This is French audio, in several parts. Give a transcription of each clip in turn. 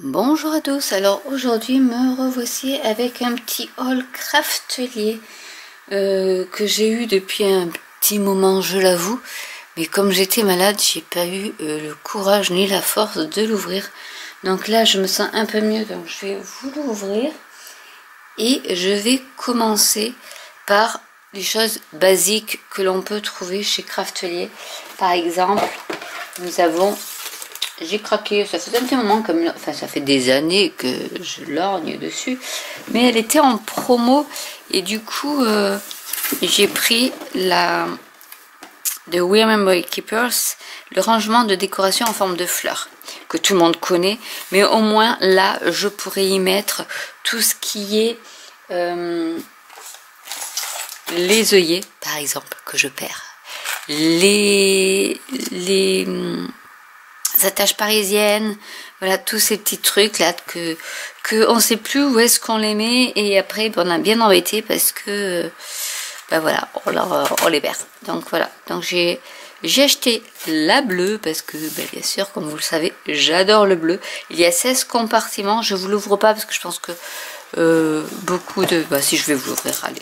Bonjour à tous, alors aujourd'hui me revoici avec un petit haul craftelier euh, que j'ai eu depuis un petit moment je l'avoue. Mais comme j'étais malade j'ai pas eu euh, le courage ni la force de l'ouvrir. Donc là je me sens un peu mieux. Donc je vais vous l'ouvrir. Et je vais commencer par les choses basiques que l'on peut trouver chez Craftelier. Par exemple nous avons j'ai craqué, ça fait un petit moment, comme, enfin ça fait des années que je lorgne dessus, mais elle était en promo. Et du coup euh, j'ai pris la de Remember Keepers, le rangement de décoration en forme de fleurs, que tout le monde connaît, mais au moins là je pourrais y mettre tout ce qui est euh, les œillets par exemple que je perds, les les attaches parisiennes, voilà tous ces petits trucs là que que on sait plus où est-ce qu'on les met et après ben, on a bien embêté parce que ben voilà on, les perd. Donc voilà donc j'ai j'ai acheté la bleue parce que ben, bien sûr comme vous le savez j'adore le bleu. Il y a 16 compartiments, je vous l'ouvre pas parce que je pense que euh, beaucoup de bah si je vais vous l'ouvrir allez.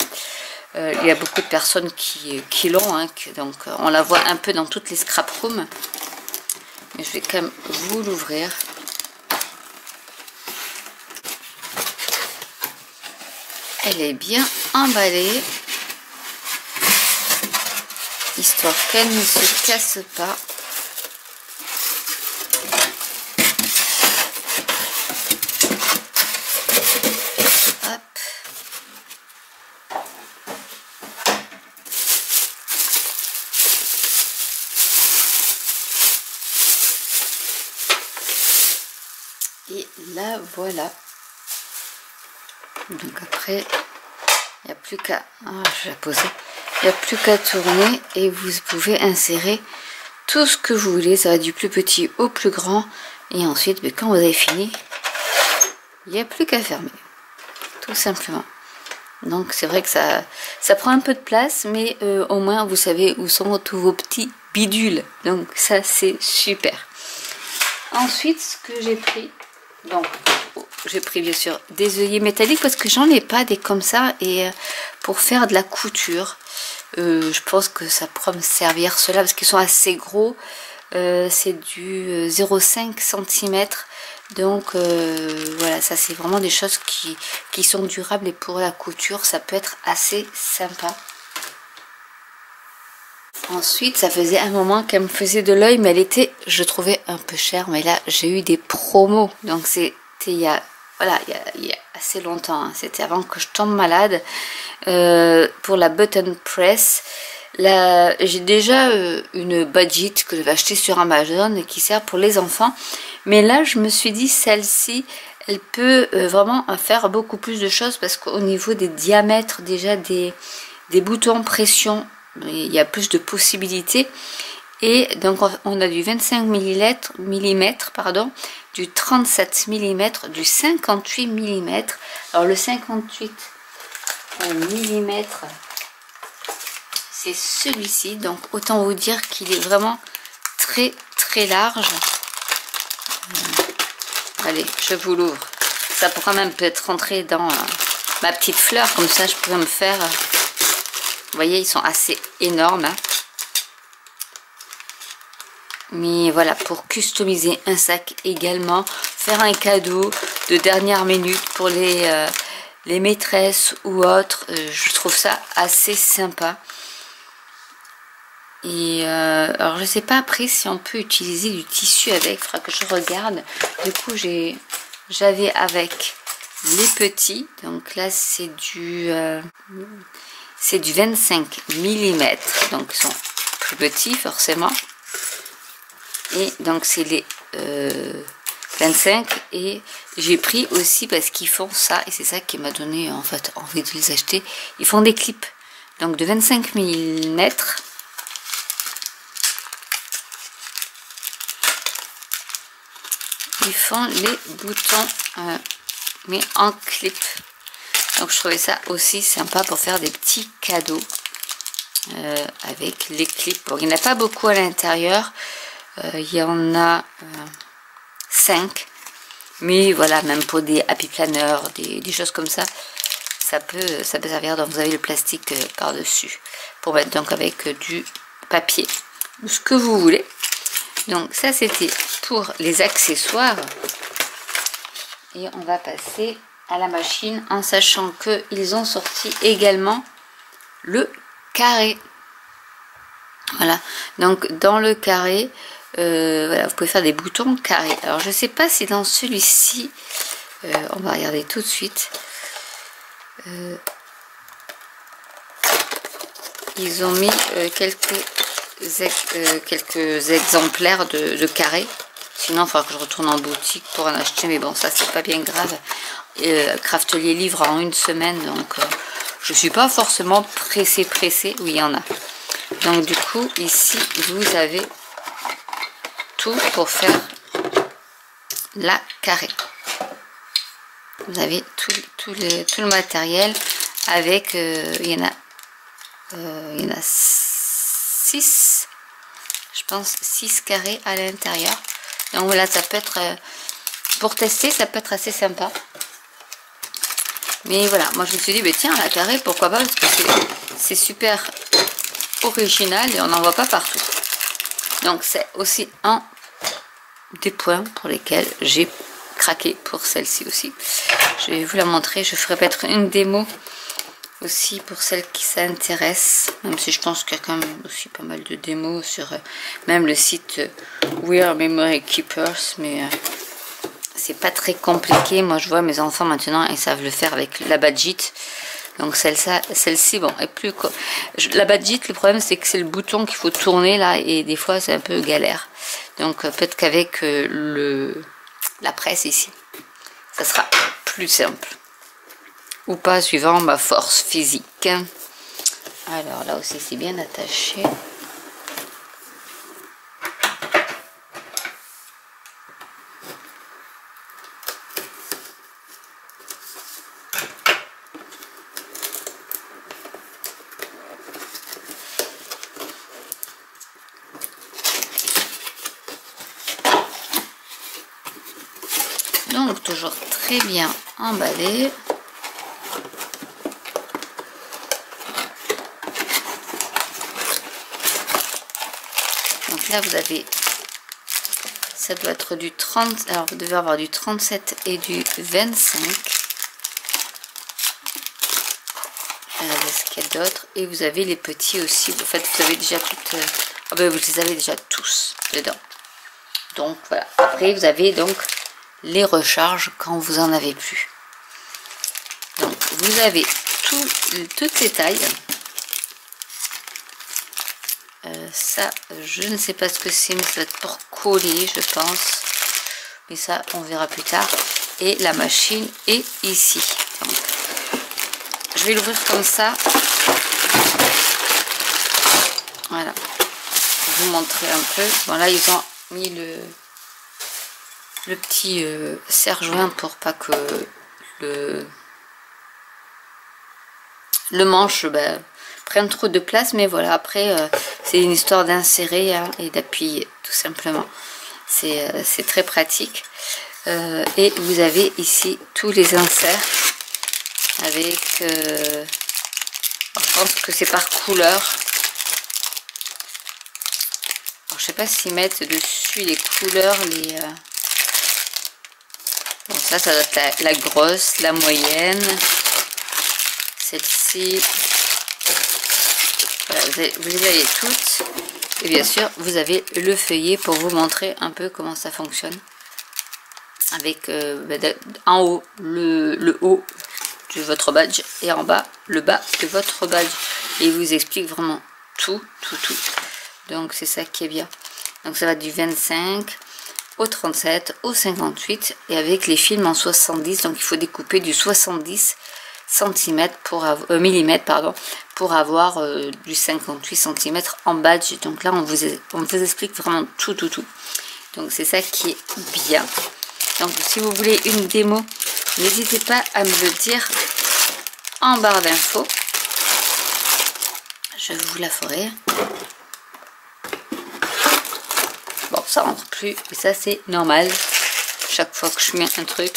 Euh, il y a beaucoup de personnes qui, qui l'ont, hein, donc on la voit un peu dans toutes les scrap rooms. Je vais quand même vous l'ouvrir. Elle est bien emballée. Histoire qu'elle ne se casse pas. Et là, voilà. Donc après, il n'y a plus qu'à... Ah. Il n'y a plus qu'à tourner et vous pouvez insérer tout ce que vous voulez. Ça va du plus petit au plus grand. Et ensuite, ben, quand vous avez fini, il n'y a plus qu'à fermer. Tout simplement. Donc c'est vrai que ça, ça prend un peu de place, mais euh, au moins vous savez où sont tous vos petits bidules. Donc ça c'est super. Ensuite, ce que j'ai pris, donc, j'ai pris bien sûr des œillets métalliques parce que j'en ai pas des comme ça. Et euh, pour faire de la couture, euh, je pense que ça pourra me servir cela parce qu'ils sont assez gros. Euh, c'est du 0,5 cm. Donc voilà, ça c'est vraiment des choses qui, qui sont durables et pour la couture, ça peut être assez sympa. Ensuite, ça faisait un moment qu'elle me faisait de l'œil, mais elle était, je trouvais, un peu chère. Mais là, j'ai eu des promos. Donc, il y a, voilà, il y a, assez longtemps. Hein. C'était avant que je tombe malade. Euh, pour la button press. J'ai déjà euh, une budget que je vais sur Amazon et qui sert pour les enfants. Mais là, je me suis dit, celle-ci, elle peut euh, vraiment faire beaucoup plus de choses parce qu'au niveau des diamètres déjà des, des boutons pression il y a plus de possibilités. Et donc on a du 25 mm, pardon, du 37 mm, du 58 mm. Alors le 58 mm, c'est celui-ci. Donc autant vous dire qu'il est vraiment très très large. Euh, allez, je vous l'ouvre. Ça pourra même peut-être rentrer dans euh, ma petite fleur, comme ça je pourrais me faire vous voyez, ils sont assez énormes. Hein. Mais voilà, pour customiser un sac également, faire un cadeau de dernière minute pour les, euh, les maîtresses ou autres, euh, je trouve ça assez sympa. Et euh, alors je sais pas après si on peut utiliser du tissu avec, il faudra que je regarde. Du coup j'avais avec les petits, donc là c'est du c'est du 25 mm, donc ils sont plus petits forcément. Et donc c'est les 25 euh, et j'ai pris aussi parce qu'ils font ça et c'est ça qui m'a donné en fait envie de les acheter. Ils font des clips donc de 25 mm. Ils font les boutons euh, mais en clip. Donc je trouvais ça aussi sympa pour faire des petits cadeaux euh, avec les clips. Bon, il n'y en a pas beaucoup à l'intérieur. Euh, il y en a 5. Mais voilà, même pour des happy planners, des, choses comme ça, ça peut, ça peut servir. Donc vous avez le plastique euh, par-dessus pour mettre donc avec du papier ou ce que vous voulez. Donc ça c'était pour les accessoires. Et on va passer à la machine en sachant qu'ils ont sorti également le carré. Voilà, donc dans le carré, euh, voilà, vous pouvez faire des boutons carrés. Alors je ne sais pas si dans celui-ci, euh, on va regarder tout de suite. Euh, ils ont mis quelques, exemplaires de, carrés. Sinon, il faudra que je retourne en boutique pour en acheter. Mais bon, ça, c'est pas bien grave. Craftelier livre en une semaine. Donc, je suis pas forcément pressée, pressée. Oui, il y en a. Donc, du coup, ici, vous avez pour faire la carré. Vous avez tout, le, matériel avec, euh, il y en a, euh, il y en a 6, je pense 6 carrés à l'intérieur. Donc voilà, ça peut être, euh, pour tester, ça peut être assez sympa. Mais voilà, moi je me suis dit, mais tiens, la carré, pourquoi pas Parce que c'est super original et on n'en voit pas partout. Donc c'est aussi un des points pour lesquels j'ai craqué pour celle-ci aussi. Je vais vous la montrer. Je ferai peut-être une démo aussi pour celles qui s'intéressent. Même si je pense qu'il y a quand même aussi pas mal de démos sur euh, même le site euh, We Are Memory Keepers. Mais euh, c'est pas très compliqué. Moi, je vois mes enfants maintenant, ils savent le faire avec la badgite. Donc celle-ci, bon, est plus... La badgite, le problème, c'est que c'est le bouton qu'il faut tourner là. Et des fois, c'est un peu galère. Donc euh, peut-être qu'avec euh, le la presse ici, ça sera plus simple. Ou pas, suivant ma force physique. Alors là aussi, c'est bien attaché. Toujours très bien emballé. Donc là, vous avez, ça doit être du 30, alors vous devez avoir du 37 et du 25. ce qu'il y a d'autres. Et vous avez les petits aussi. En fait, vous avez déjà toutes... Euh, ah ben, vous les avez déjà tous dedans. Donc voilà. Après, vous avez donc les recharges quand vous en avez plus. Donc vous avez toutes ces tailles. Euh, ça, je ne sais pas ce que c'est, mais ça va être pour coller, je pense. Mais ça, on verra plus tard. Et la machine est ici. je vais l'ouvrir comme ça. Voilà. Vais vous montrer un peu. Bon, là, ils ont mis le, le petit euh, serre-joint pour pas que le, le manche ben, prenne trop de place. Mais voilà, après, euh, c'est une histoire d'insérer hein, et d'appuyer, tout simplement. C'est euh, très pratique. et vous avez ici tous les inserts avec... je pense que c'est par couleur. Je sais pas s'ils mettent dessus les couleurs, les... Ça, doit être la, grosse, la moyenne. Celle-ci. Vous, les toutes. Et bien sûr, vous avez le feuillet pour vous montrer un peu comment ça fonctionne. Avec euh, ben, en haut le, le, haut de votre badge et en bas le bas de votre badge. Et il vous explique vraiment tout, tout, tout. Donc c'est ça qui est bien. Donc ça va du 25 au 37, au 58 et avec les films en 70. Donc il faut découper du 70 cm pour euh, mm, pardon, pour avoir euh, du 58 cm en badge. Donc là on vous, on vous explique vraiment tout tout tout. Donc c'est ça qui est bien. Donc si vous voulez une démo, n'hésitez pas à me le dire en barre d'infos. Je vous la ferai. Ça rentre plus. Et ça c'est normal. Chaque fois que je mets un truc.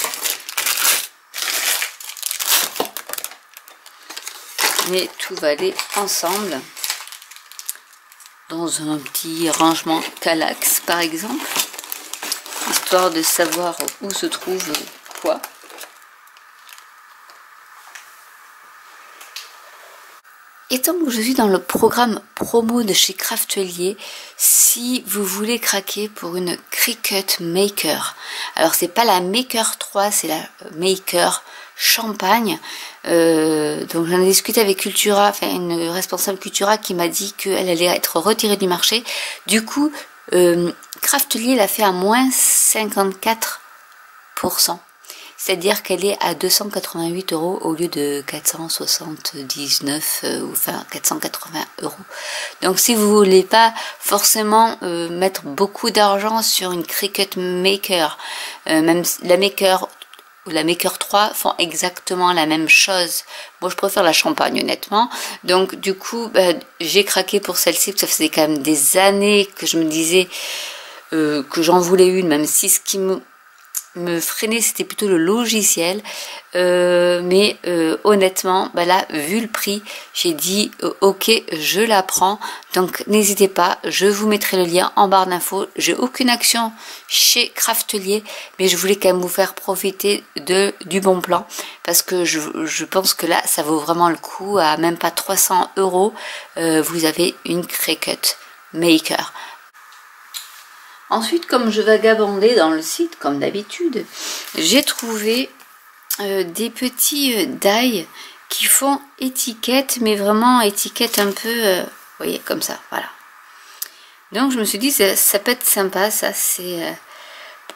Mais tout va aller ensemble. Dans un petit rangement Calax par exemple, histoire de savoir où se trouve quoi. Étant que je suis dans le programme promo de chez Craftelier, si vous voulez craquer pour une Cricut Maker, alors c'est pas la Maker 3, c'est la Maker Champagne. Euh, donc j'en ai discuté avec Cultura, enfin une responsable Cultura qui m'a dit qu'elle allait être retirée du marché. Du coup, euh, Craftelier l'a fait à moins 54%. C'est-à-dire qu'elle est à 288 euros au lieu de 479 euh, ou enfin 480 euros. Donc si vous voulez pas forcément euh, mettre beaucoup d'argent sur une Cricut Maker, euh, même la Maker ou la Maker 3 font exactement la même chose. Moi, je préfère la champagne, honnêtement. Donc, du coup, bah, j'ai craqué pour celle-ci. Ça faisait quand même des années que je me disais que j'en voulais une, même si ce qui me me freiner, c'était plutôt le logiciel. Euh, mais euh, honnêtement, bah là, vu le prix, j'ai dit euh, ok, je la prends. Donc n'hésitez pas, je vous mettrai le lien en barre d'infos. J'ai aucune action chez Craftelier, mais je voulais quand même vous faire profiter de du bon plan parce que je, je pense que là, ça vaut vraiment le coup. À même pas 300 euros, vous avez une Cricut Maker. Ensuite, comme je vagabondais dans le site, comme d'habitude, j'ai trouvé euh, des petits euh, qui font étiquette, mais vraiment étiquette un peu, euh, vous voyez, comme ça, voilà. Donc je me suis dit, ça, peut être sympa, ça, c'est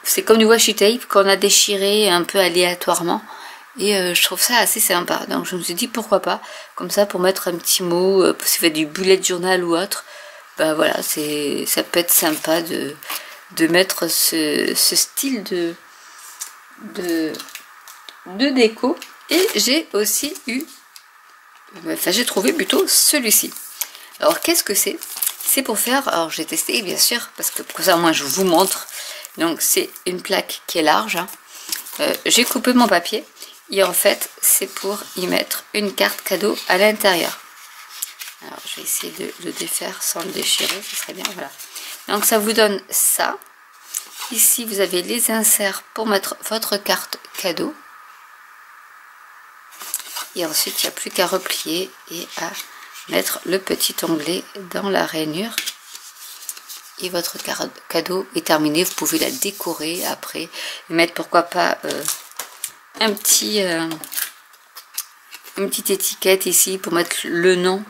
c'est comme du washi tape qu'on a déchiré un peu aléatoirement. Et je trouve ça assez sympa. Donc je me suis dit, pourquoi pas, comme ça, pour mettre un petit mot, si vous faites du bullet journal ou autre, bah voilà, ça peut être sympa de, de mettre ce, style de, de, de déco. Et j'ai aussi eu, enfin j'ai trouvé plutôt celui-ci. Alors qu'est-ce que c'est? C'est pour faire, alors j'ai testé bien sûr, parce que pour ça moi je vous montre. Donc c'est une plaque qui est large. Hein. Euh, j'ai coupé mon papier et en fait c'est pour y mettre une carte cadeau à l'intérieur. Alors je vais essayer de le défaire sans le déchirer, ce serait bien, voilà. Donc ça vous donne ça. Ici vous avez les inserts pour mettre votre carte cadeau. Et ensuite il n'y a plus qu'à replier et à mettre le petit onglet dans la rainure. Et votre carte cadeau est terminée. Vous pouvez la décorer après et mettre pourquoi pas euh, un petit, euh, une petite étiquette ici pour mettre le nom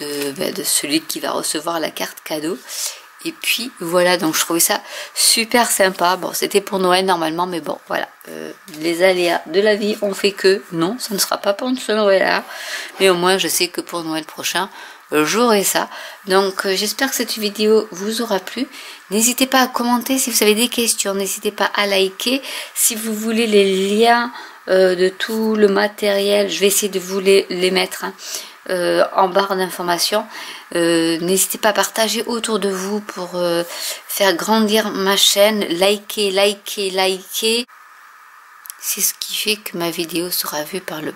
de, celui qui va recevoir la carte cadeau. Et puis voilà, donc je trouvais ça super sympa. Bon, c'était pour Noël normalement, mais bon, voilà. Euh, les aléas de la vie ont fait que non, ça ne sera pas pour ce Noël-là. Mais au moins, je sais que pour Noël prochain, euh, j'aurai ça. Donc euh, j'espère que cette vidéo vous aura plu. N'hésitez pas à commenter si vous avez des questions. N'hésitez pas à liker. Si vous voulez les liens de tout le matériel, je vais essayer de vous les, mettre. Hein. Euh, en barre d'informations. Euh, n'hésitez pas à partager autour de vous pour euh, faire grandir ma chaîne. Likez, likez, likez. C'est ce qui fait que ma vidéo sera vue par la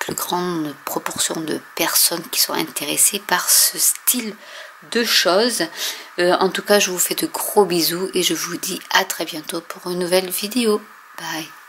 plus grande proportion de personnes qui sont intéressées par ce style de choses. en tout cas, je vous fais de gros bisous et je vous dis à très bientôt pour une nouvelle vidéo. Bye